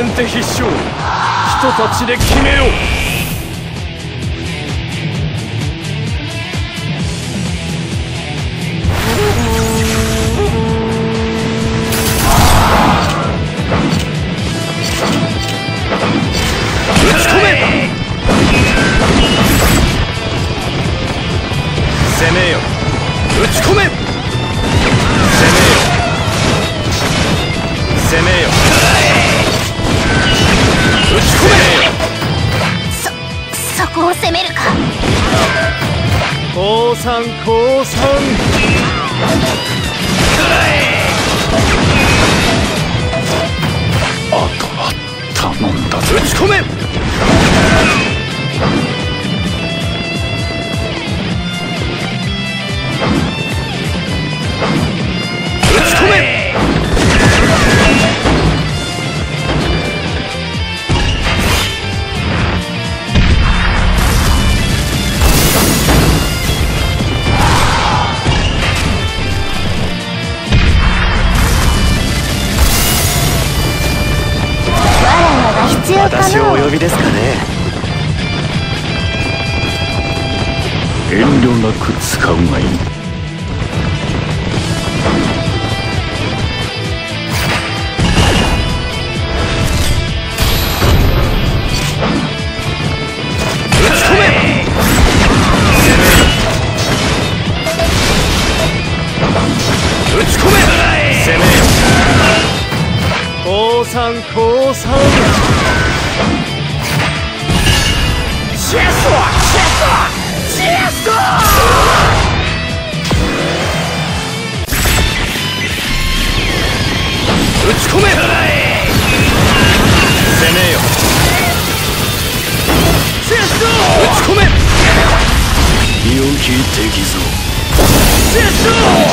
先手必勝。人たちで決めよう。さん降参あとは頼んだ打ち込め私をお呼びですかね。遠慮なく使うがいい。打ち込め。攻め。よ降参降参チェストチェストチェスト打ち込め攻めよチェスト打ち込め良き敵ぞチェスト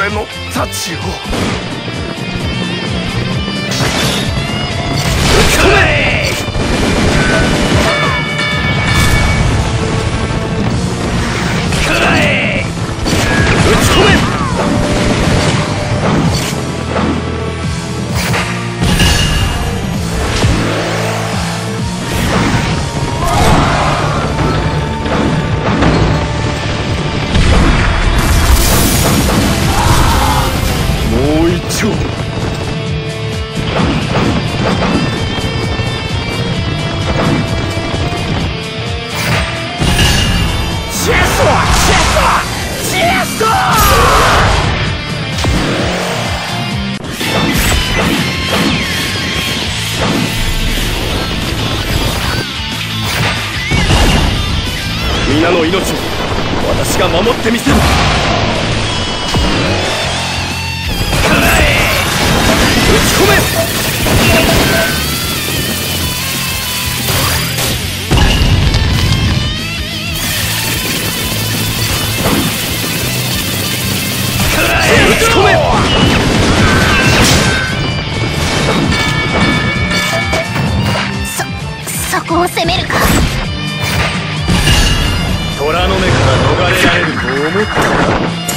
俺の太刀を。打皆の命を私が守ってみせる。打ち込め！打ち込め！そそこを攻めるか。逃れられると思ったか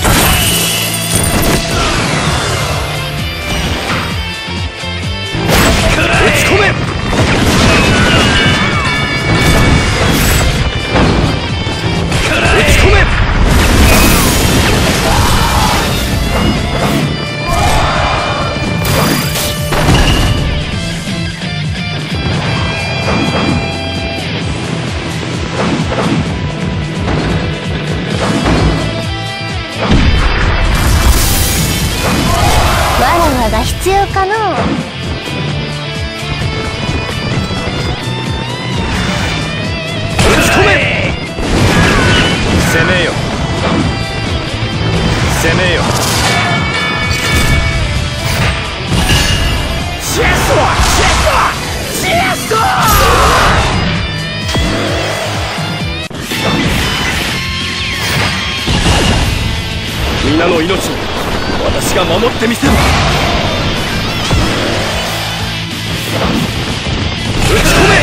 ーが必要かの攻めよ。攻めよ。チェストチェストチェスト皆の命を私が守ってみせる。打ち込め。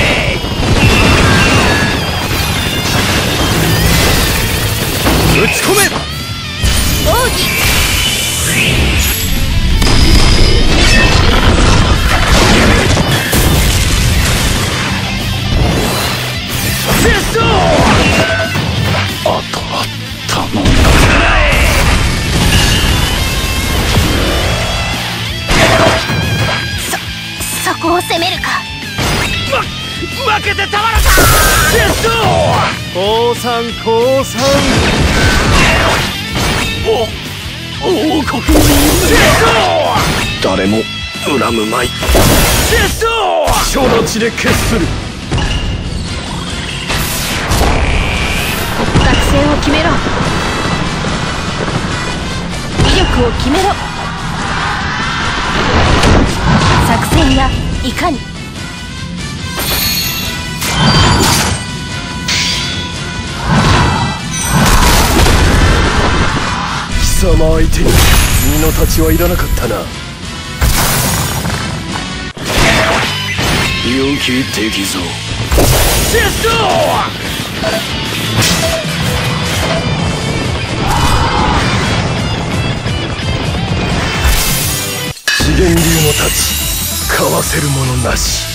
打ち込め。奥義あ負けてたまらん。降参降参お王国の誰も恨むまい書の地で決する作戦を決めろ威力を決めろ作戦がいかに。様相手に身の立ちはいらなかったな。良き敵ぞ。資源流の太刀かわせるものなし